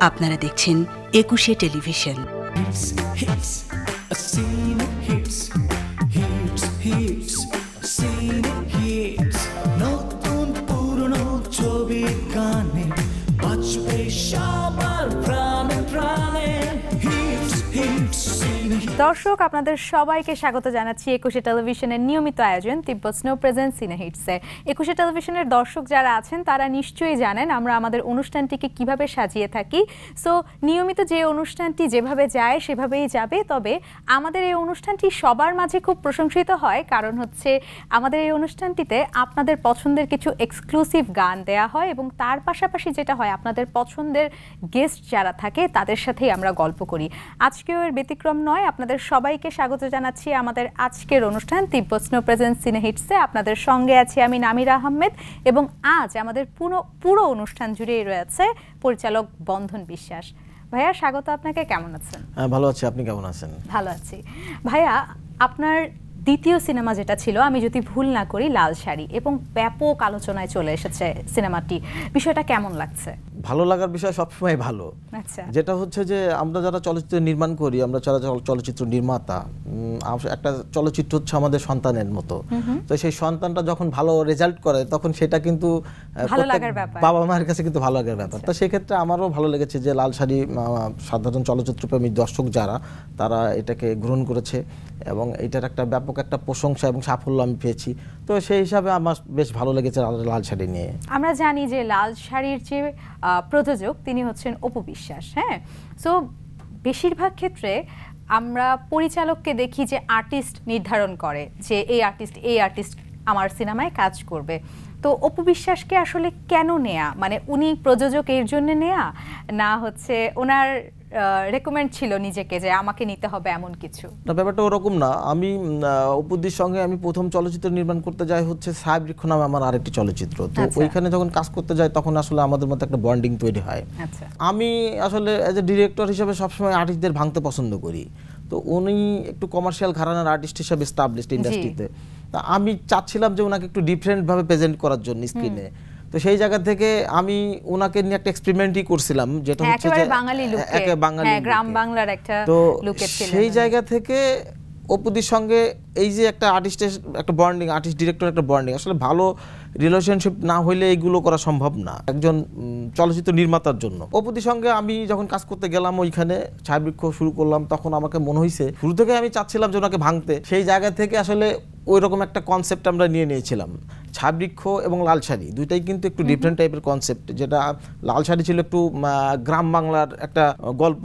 আপনারা দেখছেন একুশে টেলিভিশন। হিটস hits, দর্শক, আপনাদের সবাইকে স্বাগত জানাচ্ছি একুশে টেলিভিশনের নিয়মিত আয়োজন তিব্বত স্নো প্রেজেন্ট সিনে হিটসে। একুশে টেলিভিশনের দর্শক যারা আছেন, তারা নিশ্চয়ই জানেন আমরা আমাদের অনুষ্ঠানটিকে কীভাবে সাজিয়ে থাকি। সো, নিয়মিত যে অনুষ্ঠানটি যেভাবে যায়, সেভাবেই যাবে। তবে আমাদের এই অনুষ্ঠানটি সবার মাঝে খুব প্রশংসিত হয়, কারণ হচ্ছে আমাদের এই অনুষ্ঠানটিতে আপনাদের পছন্দের কিছু এক্সক্লুসিভ গান দেয়া হয় এবং তার পাশাপাশি যেটা হয়, আপনাদের পছন্দের গেস্ট যারা থাকে, তাদের সাথেই আমরা গল্প করি। আজকেও এর ব্যতিক্রম নয়, আপনাদের সবাইকে স্বাগত জানাচ্ছি আমাদের আজকের অনুষ্ঠান তিব্বত স্নো প্রেজেন্স সিনে হিটসে আপনাদের সঙ্গে আছি আমি নামির আহমেদ এবং আজ আমাদের পুরো পুরো অনুষ্ঠান জুড়েই রয়েছে পরিচালক বন্ধন বিশ্বাস। ভাইয়া স্বাগত আপনাকে কেমন আছেন? ভালো আছি আপনি কেমন আছেন? ভালো আছি। ভাইয়া আপনার দ্বিতীয় সিনেমা যেটা ছিল আমি যদি ভুল না করি লাল শাড়ি এবং ব্যাপক আলোচনায় চলে এসেছে সিনেমাটি বিষয়টা কেমন লাগছে? ভালো লাগার বিষয় সবসময় ভালো। আচ্ছা। যেটা হচ্ছে যে আমরা যারা চলচ্চিত্র নির্মাণ করি আমরা যারা চলচ্চিত্র নির্মাতা একটা চলচ্চিত্র হচ্ছে আমাদের সন্তানের মতো। তো সেই সন্তানটা যখন ভালো রেজাল্ট করে তখন সেটা কিন্তু। বাবা মায়ের কাছে কিন্তু ভালো লাগার ব্যাপার। তো সেক্ষেত্রে আমারও ভালো লেগেছে যে লাল শাড়ি সাধারণ চলচ্চিত্রপ্রেমী দর্শক যারা তারা এটাকে গ্রহণ করেছে এবং এটার একটা ব্যাপক একটা প্রশংসা এবং সাফল্য আমি পেয়েছি। তো সেই হিসাবে আমার বেশ ভালো লেগেছে লাল- শাড়ি নিয়ে। আমরা জানি যে লাল শাড়ির যে আহ, প্রযোজক, তিনি হচ্ছেন অপু বিশ্বাস হ্যাঁ? সো বেশিরভাগ ক্ষেত্রে আমরা পরিচালককে দেখি যে আর্টিস্ট নির্ধারণ করে, যে এই আর্টিস্ট এই আর্টিস্ট আমার সিনেমায় কাজ করবে। তো অপু বিশ্বাসকে আসলে কেন নেয়া? মানে উনি প্রযোজক এর জন্য নেয়া? না হচ্ছে ওনার রেকমেন্ড ছিল নিজেকে যে আমাকে নিতে হবে এমন কিছু। না ব্যাপারটা ওরকম না। আমি অপুদির সঙ্গে আমি প্রথম চলচ্চিত্র নির্মাণ করতে যাই হচ্ছে সাহেব বৃক্ষ নামে আমার আরেকটি চলচ্চিত্র। তো আচ্ছা। ওইখানে যখন কাজ করতে যাই তখন আসলে আমাদের মধ্যে একটা বন্ডিং তৈরি হয়। আচ্ছা। আমি আসলে অ্যাজ এ ডিরেক্টর হিসেবে সবসময় আর্টিস্টদের ভাঙতে পছন্দ করি। তো উনি একটু কমার্শিয়াল ঘরানার আর্টিস্ট হিসেবে স্টাবলিশড ইন্ডাস্ট্রিতে তা। আমি চাচ্ছিলাম যে ওনাকে একটু ডিফারেন্টভাবে প্রেজেন্ট করার জন্য স্ক্রিনে তো সেই জায়গা থেকে আমি ওনাকে নিয়ে একটা এক্সপেরিমেন্টই করছিলাম যেটা হ্যাঁ, হচ্ছে যে বাঙালি লুকে বাঙালি হ্যাঁ গ্রাম বাংলার একটা লুকে ছিলেন সেই জায়গা থেকে অপুদির সঙ্গে এই যে একটা আর্টিস্টের একটা বন্ডিং আর্টিস্ট ডিরেক্টর একটা বন্ডিং আসলে ভালো রিলেশনশিপ না হইলে এইগুলো করা সম্ভব না একজন চলচ্চিত্র নির্মাতার জন্য। অপুদির সঙ্গে আমি যখন কাজ করতে গেলাম ওইখানে ছায়াবৃক্ষ শুরু করলাম তখন আমাকে মনে হয়েছে শুরু থেকে আমি চাচ্ছিলাম যে ওনাকে ভাঙতে সেই জায়গা থেকে আসলে ওই রকম একটা কনসেপ্ট আমরা নিয়ে নিয়েছিলাম। ছাবৃক্ষ এবং লাল শাড়ি দুইটাই কিন্তু একটু ডিফারেন্ট টাইপের কনসেপ্ট যেটা লাল শাড়ি ছিল একটু গ্রাম বাংলার একটা গল্প।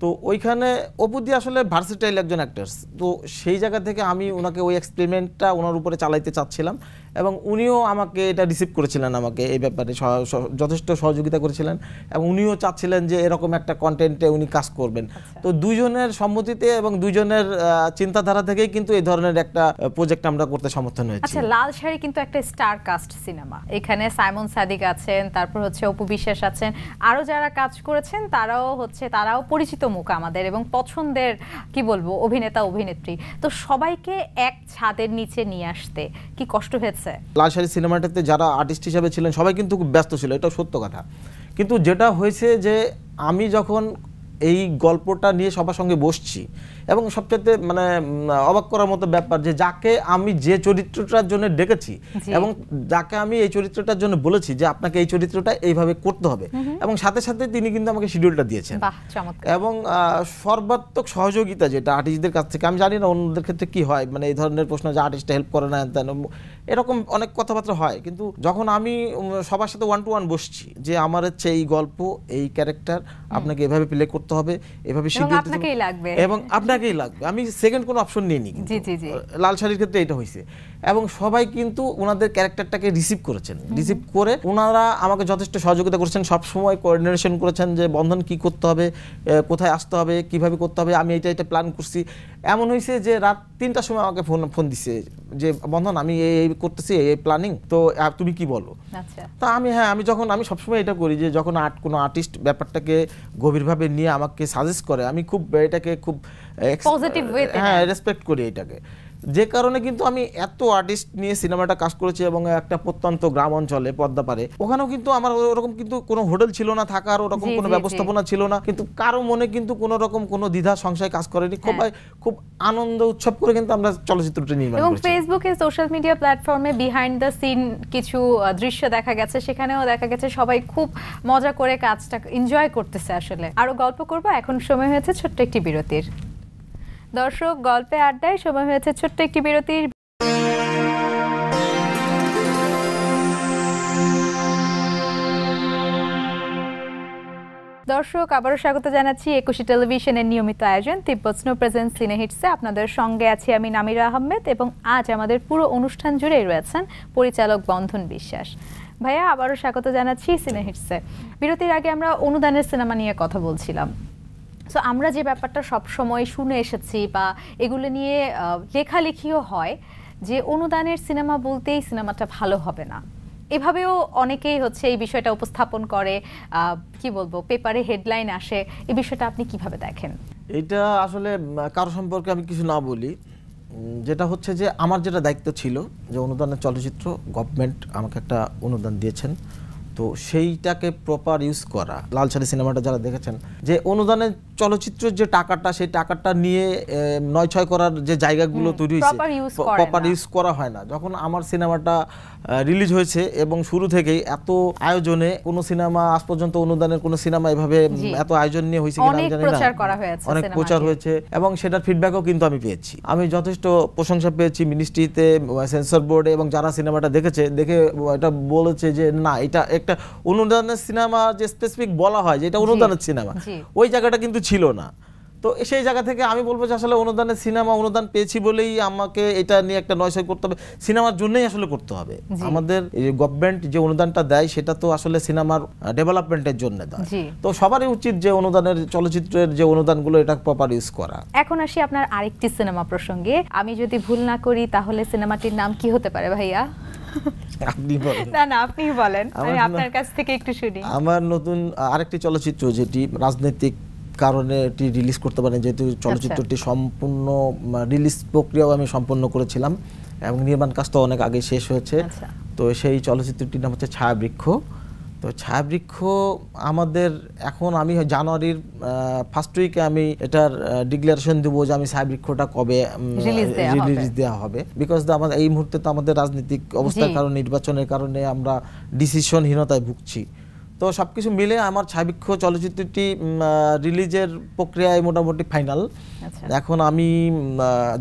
তো ওইখানে অপুদি আসলে ভার্সিটাইল একজন অ্যাক্টার্স তো সেই জায়গা থেকে আমি ওনাকে ওই এক্সপেরিমেন্টটা ওনার উপরে চালাইতে চাচ্ছিলাম। এবং উনিও আমাকে এটা রিসিভ করেছিলেন আমাকে এই ব্যাপারে যথেষ্ট সহযোগিতা করেছিলেন এবং উনিও চাচ্ছিলেন যে এরকম একটা কন্টেন্টে উনি কাজ করবেন। তো দুইজনের সম্মতিতে এবং দুইজনের চিন্তাধারা থেকেই কিন্তু এই ধরনের একটা প্রজেক্ট আমরা করতে সমর্থন হয়েছি। আচ্ছা লাল শাড়ি কিন্তু একটা স্টার কাস্ট সিনেমা এখানে সাইমন সাদিক আছেন তারপর হচ্ছে অপু বিশ্বাস আছেন। আরও যারা কাজ করেছেন তারাও হচ্ছে তারাও পরিচিত মুখ আমাদের এবং পছন্দের কি বলব অভিনেতা অভিনেত্রী। তো সবাইকে এক ছাদের নিচে নিয়ে আসতে কি কষ্ট হয়েছে? লাল শাড়ি সিনেমাটাতে যারা আর্টিস্ট হিসাবে ছিলেন সবাই কিন্তু খুব ব্যস্ত ছিল এটা সত্য কথা। কিন্তু যেটা হয়েছে যে আমি যখন এই গল্পটা নিয়ে সবার সঙ্গে বসছি এবং সবচেয়ে মানে অবাক করার মতো ব্যাপার যে যাকে আমি যে চরিত্রটার জন্য ডেকেছি এবং যাকে আমি এই চরিত্রটার জন্য বলেছি যে আপনাকে এই চরিত্রটা এইভাবে করতে হবে। এবং সাথে সাথে তিনি কিন্তু আমাকে শিডিউলটা দিয়েছেন। এবং সর্বাত্মক সহযোগিতা যেটা আর্টিস্টদের কাছ থেকে আমি জানি না অন্যদের ক্ষেত্রে কি হয় মানে এই ধরনের প্রশ্ন যে আর্টিস্টটা হেল্প করে না। এরকম অনেক কথাবার্তা হয়। কিন্তু যখন আমি সবার সাথে ওয়ান টু ওয়ান বসছি যে আমার হচ্ছে এই গল্প এই ক্যারেক্টার আপনাকে এভাবে প্লে করতে হবে এভাবে লাগবে। এবং আপনাকেই লাগবে। আমি সেকেন্ড কোনো অপশন নিইনি। লাল শাড়ির ক্ষেত্রে এটা হয়েছে এবং সবাই কিন্তু ওনাদের ক্যারেক্টারটাকে রিসিভ করেছেন। রিসিভ করে ওনারা আমাকে যথেষ্ট সহযোগিতা করেছেন। সব সময় কোঅর্ডিনেশন করেছেন যে বন্ধন কি করতে হবে কোথায় আসতে হবে কীভাবে করতে হবে আমি এটা এটা প্ল্যান করছি। এমন হয়েছে যে রাত তিনটার সময় আমাকে ফোন ফোন দিছে যে বন্ধন আমি এই করতেছি এই প্ল্যানিং তো তুমি কি বলো? আচ্ছা। তা আমি হ্যাঁ আমি যখন আমি সবসময় এটা করি যে যখন আর্ট কোনো আর্টিস্ট ব্যাপারটাকে গভীরভাবে নিয়ে আমাকে সাজেস্ট করে আমি খুব এটাকে খুব হ্যাঁ রেসপেক্ট করি এটাকে। যে কারণে কিন্তু আমি এত আর্টিস্ট নিয়ে সিনেমাটা কাজ করেছি এবং একটা প্রত্যন্ত গ্রাম অঞ্চলে পদ্মা পারে ওখানেও কিন্তু আমার ওরকম কিন্তু কোনো হোটেল ছিল না থাকার ওরকম কোনো। ব্যবস্থাপনা ছিল না। কিন্তু কারও মনে কিন্তু কোনো রকম কোনো দ্বিধা সংশয় কাজ করেনি। খুব হ্যাঁ। খুব আনন্দ উৎসব করে কিন্তু আমরা চলচ্চিত্রটি নির্মাণ এবং ফেসবুকে সোশ্যাল মিডিয়া প্ল্যাটফর্মে বিহাইন্ড দ্য সিন কিছু দৃশ্য দেখা গেছে। সেখানেও দেখা গেছে সবাই খুব মজা করে কাজটা এনজয় করতেছে আসলে। আরও গল্প করব? এখন সময় হয়েছে ছোট্ট একটি বিরতির। দর্শক, গল্পে আড্ডায় সময় হয়েছে ছোট্ট একটি বিরতির। দর্শক, আবারও স্বাগত জানাচ্ছি একুশে টেলিভিশনের নিয়মিত আয়োজন, তিব্বত স্নো প্রেজেন্স সিনে হিটসে। আপনাদের সঙ্গে আছি আমি নামিরা আহমেদ এবং আজ আমাদের পুরো অনুষ্ঠান জুড়েই রয়েছেন পরিচালক বন্ধন বিশ্বাস। ভাইয়া, আবারও স্বাগত জানাচ্ছি সিনে হিটসে। বিরতির আগে আমরা অনুদানের সিনেমা নিয়ে কথা বলছিলাম। সো আমরা যে ব্যাপারটা সব সময় শুনে এসেছি বা এগুলো নিয়ে লেখালেখিও হয় যে অনুদানের সিনেমা বলতেই সিনেমাটা ভালো হবে না। এভাবেও অনেকেই হচ্ছে এই বিষয়টা উপস্থাপন করে কি বলব, পেপারে হেডলাইন আসে। এই বিষয়টা আপনি কীভাবে দেখেন? এটা আসলে কারও সম্পর্কে আমি কিছু না বলি। যেটা হচ্ছে যে আমার যেটা দায়িত্ব ছিল যে অনুদানের চলচ্চিত্র গভর্নমেন্ট আমাকে একটা অনুদান দিয়েছেন। তো সেইটাকে প্রপার ইউজ করা লাল সিনেমাটা যারা দেখেছেন, যে অনুদানের চলচ্চিত্রের যে টাকাটা সেই টাকাটা নিয়ে নয় ছয় করার যে জায়গাগুলো তৈরি হয়েছে প্রপার ইউজ করা হয় না। যখন আমার সিনেমাটা রিলিজ হয়েছে এবং শুরু থেকেই এত আয়োজনে কোনো সিনেমা আজ পর্যন্ত অনুদানের কোনো সিনেমা এভাবে এত আয়োজন নিয়ে হয়েছে কিনা জানি না। প্রচার করা হয়েছে অনেক প্রচার হয়েছে এবং সেটার ফিডব্যাকও কিন্তু আমি পেয়েছি। আমি যথেষ্ট প্রশংসা পেয়েছি মিনিস্ট্রিতে সেন্সর বোর্ডে এবং যারা সিনেমাটা দেখেছে দেখে এটা বলেছে যে না এটা একটা অনুদানের সিনেমা যে স্পেসিফিক বলা হয় যে এটা অনুদানের সিনেমা। ওই জায়গাটা কিন্তু ছিল না। তো সেই জায়গা থেকে আমি বলব যে আসলে অনুদানের সিনেমা অনুদান পেয়েছি বলেই আমাকে এটা নিয়ে একটা নয়সই করতে হবে। সিনেমার জন্যই আসলে করতে হবে। আমাদের গভর্নমেন্ট যে অনুদানটা দেয় সেটা তো আসলে সিনেমার ডেভেলপমেন্টের জন্য দেয়। তো সবারই উচিত যে অনুদানের চলচ্চিত্রের যে অনুদানগুলো এটা প্রপার ইউজ করা। এখন আসি আপনার আরেকটি সিনেমা প্রসঙ্গে। আমি যদি ভুল না করি তাহলে সিনেমাটির নাম কি হতে পারে ভাইয়া? আপনি বলেন। না না আপনি বলেন। আমি আপনার কাছ থেকে একটু শুনি। আমার নতুন আরেকটি চলচ্চিত্র যেটি রাজনৈতিক কারণে এটি রিলিজ করতে পারেন যেহেতু চলচ্চিত্রটি সম্পূর্ণ রিলিজ প্রক্রিয়াও আমি সম্পন্ন করেছিলাম এবং নির্মাণ কাজটা অনেক আগে শেষ হয়েছে আচ্ছা। তো সেই চলচ্চিত্রটির নাম হচ্ছে ছায়াবৃক্ষ তো ছায়াবৃক্ষ আমাদের এখন আমি জানুয়ারির ফার্স্ট উইকে আমি এটার ডিক্লারেশন দেবো যে আমি ছায়াবৃক্ষটা কবে। রিলিজ দেওয়া হবে বিকজ আমাদের এই মুহূর্তে তো আমাদের রাজনৈতিক অবস্থার। কারণে নির্বাচনের কারণে আমরা ডিসিশনহীনতায় ভুগছি তো সব কিছু মিলে আমার ছায়াবৃক্ষ চলচ্চিত্রটি রিলিজের প্রক্রিয়ায় মোটামুটি ফাইনাল। আচ্ছা। এখন আমি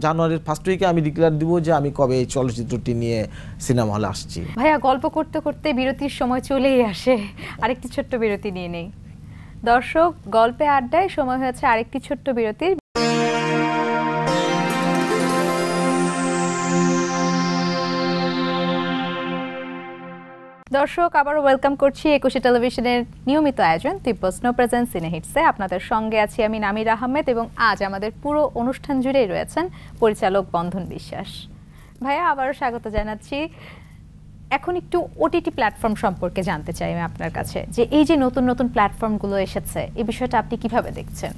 জানুয়ারির ফার্স্ট উইকে আমি ডিক্লেয়ার দিব যে আমি কবে এই চলচ্চিত্রটি নিয়ে সিনেমা হলে আসছি। ভাইয়া গল্প করতে করতে বিরতির সময় চলেই আসে। আরেকটি ছোট্ট বিরতি নিয়ে নেই। দর্শক গল্পে আড্ডায় সময় হয়েছে আরেকটি ছোট্ট বিরতির। দর্শক আবার ওয়েলকাম করছি একুশে টেলিভিশনের নিয়মিত আয়োজন তিব্বত স্নো প্রেজেন্স হিটসে আপনাদের সঙ্গে আছি আমি নামির আহমেদ এবং আজ আমাদের পুরো অনুষ্ঠান জুড়েই রয়েছেন পরিচালক বন্ধন বিশ্বাস। ভাইয়া, আবারও স্বাগত জানাচ্ছি। এখন একটু ওটিটি প্ল্যাটফর্ম সম্পর্কে জানতে চাই আমি আপনার কাছে, যে এই যে নতুন নতুন প্ল্যাটফর্মগুলো এসেছে, এই বিষয়টা আপনি কীভাবে দেখছেন?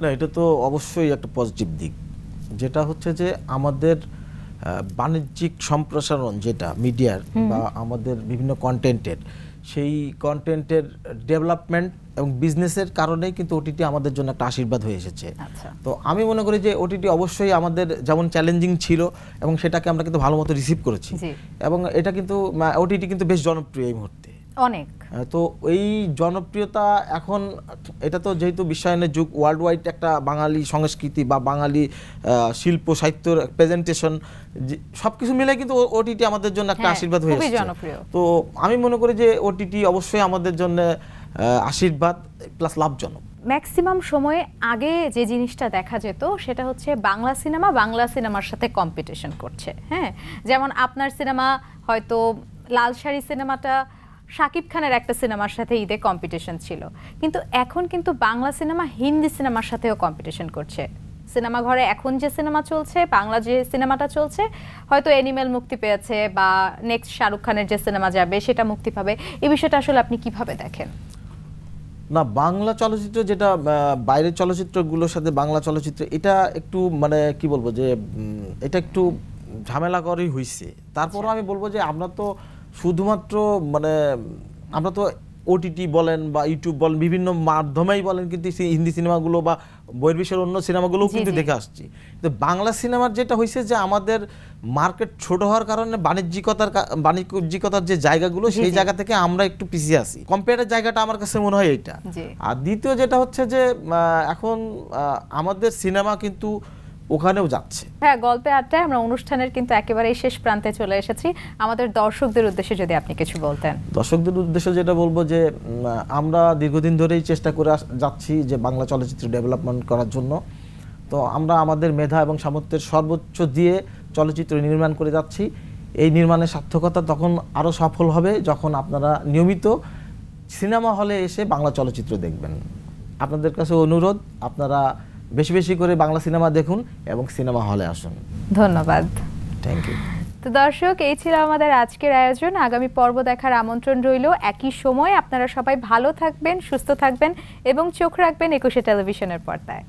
না, এটা তো অবশ্যই একটা পজিটিভ দিক। যেটা হচ্ছে যে আমাদের বাণিজ্যিক সম্প্রসারণ যেটা মিডিয়ার বা আমাদের বিভিন্ন কন্টেন্টের সেই কন্টেন্টের ডেভেলপমেন্ট এবং বিজনেসের কারণেই কিন্তু ওটিটি আমাদের জন্য একটা আশীর্বাদ হয়ে এসেছে। আচ্ছা। তো আমি মনে করি যে ওটিটি অবশ্যই আমাদের যেমন চ্যালেঞ্জিং ছিল এবং সেটাকে আমরা কিন্তু ভালো মতো রিসিভ করেছি। এবং এটা কিন্তু ওটিটি কিন্তু বেশ জনপ্রিয় এই মুহূর্তে। অনেক। তো এই জনপ্রিয়তা এখন এটা তো যেহেতু বিশ্বায়নের যুগ ওয়ার্ল্ড ওয়াইড একটা বাঙালি সংস্কৃতি বা বাঙালি শিল্প সাহিত্যর প্রেজেন্টেশন সব কিছু মিলে কিন্তু ওটিটি আমাদের জন্য একটা হ্যাঁ, আশীর্বাদ হয়ে। তো আমি মনে করি যে ওটিটি অবশ্যই আমাদের জন্য আশীর্বাদ প্লাস লাভজনক। ম্যাক্সিমাম সময়ে আগে যে জিনিসটা দেখা যেত সেটা হচ্ছে বাংলা সিনেমা বাংলা সিনেমার সাথে কম্পিটিশন করছে হ্যাঁ? যেমন আপনার সিনেমা হয়তো লাল শাড়ি সিনেমাটা শাকিব খানের একটা সিনেমার সাথে ঈদে কম্পিটিশন ছিল। কিন্তু এখন কিন্তু বাংলা সিনেমা হিন্দি সিনেমার সাথেও কম্পিটিশন করছে। সিনেমা ঘরে এখন যে সিনেমা চলছে বাংলা যে সিনেমাটা চলছে হয়তো এনিমেল মুক্তি পেয়েছে বা নেক্সট শাহরুখ খানের যে সিনেমা যাবে সেটা মুক্তি পাবে। এই বিষয়টা আসলে আপনি কীভাবে দেখেন? না বাংলা চলচ্চিত্র যেটা বাইরের চলচ্চিত্রগুলোর সাথে বাংলা চলচ্চিত্র এটা একটু মানে কি বলব যে এটা একটু ঝামেলা করেই হয়েছে তারপরও আমি বলব যে আমরা তো শুধুমাত্র মানে আমরা তো ওটিটি বলেন বা ইউটিউব বলেন বিভিন্ন মাধ্যমেই বলেন কিন্তু সেই হিন্দি সিনেমাগুলো বা বহির্বিশ্বের অন্য সিনেমাগুলোও কিন্তু দেখে আসছি। তো বাংলা সিনেমার যেটা হয়েছে যে আমাদের মার্কেট ছোট হওয়ার কারণে বাণিজ্যিকতার বাণিজ্যিকতার যে জায়গাগুলো সেই জায়গা থেকে আমরা একটু পিছিয়ে আসি কম্পেয়ারের জায়গাটা আমার কাছে মনে হয় এইটা। আর দ্বিতীয় যেটা হচ্ছে যে এখন আমাদের সিনেমা কিন্তু ওখানেও যাচ্ছে। হ্যাঁ গল্পে আড্ডায় আমরা অনুষ্ঠানের কিন্তু একেবারেই শেষ প্রান্তে চলে এসেছি। আমাদের দর্শকদের উদ্দেশ্যে যদি আপনি কিছু বলতেন। দর্শকদের উদ্দেশ্যে যেটা বলব যে আমরা দীর্ঘদিন ধরেই চেষ্টা করে যাচ্ছি যে বাংলা চলচ্চিত্র ডেভেলপমেন্ট করার জন্য। তো আমরা আমাদের মেধা এবং সামর্থ্যের সর্বোচ্চ দিয়ে চলচ্চিত্র নির্মাণ করে যাচ্ছি। এই নির্মাণের সার্থকতা তখন আরও সফল হবে যখন আপনারা নিয়মিত সিনেমা হলে এসে বাংলা চলচ্চিত্র দেখবেন। আপনাদের কাছে অনুরোধ আপনারা বেশি বেশি করে বাংলা সিনেমা দেখুন এবং সিনেমা হলে আসুন। ধন্যবাদ। থ্যাংক ইউ তো দর্শক এই ছিল আমাদের আজকের আয়োজন। আগামী পর্ব দেখার আমন্ত্রণ রইল একই সময়। আপনারা সবাই ভালো থাকবেন সুস্থ থাকবেন এবং চোখ রাখবেন একুশে টেলিভিশনের পর্দায়।